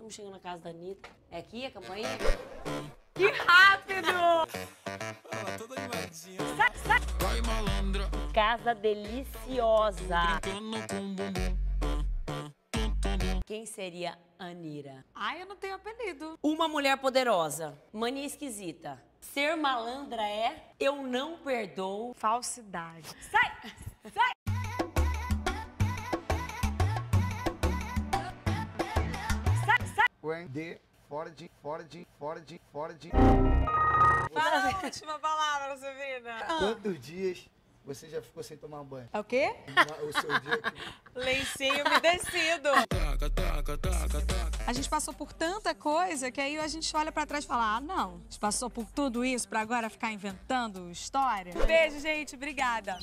Estamos chegando na casa da Anitta. É aqui a campainha? Que rápido! Ela toda animadinha. Sai, sai! Vai malandra, Casa deliciosa. brincando com bumbum. Quem seria Anira? Ai, eu não tenho apelido. Uma mulher poderosa. Mania esquisita. Ser malandra é eu não perdoo. Falsidade. Sai! Wendy, fora de, fora de, fora de, fora de. Fala a última palavra, Sabrina. Quantos dias você já ficou sem tomar banho? É o quê? O seu dia aqui. Lencinho umedecido. A gente passou por tanta coisa que aí a gente olha pra trás e fala: ah, não, a gente passou por tudo isso pra agora ficar inventando história. Beijo, gente. Obrigada.